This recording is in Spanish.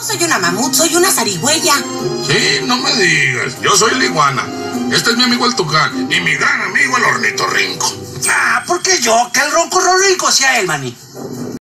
No soy una mamut, soy una zarigüeya. Sí, no me digas. Yo soy la iguana. Este es mi amigo el tucán y mi gran amigo el ornitorrinco. Ah, ¿por qué yo? Que el ronco ronco sea el maní.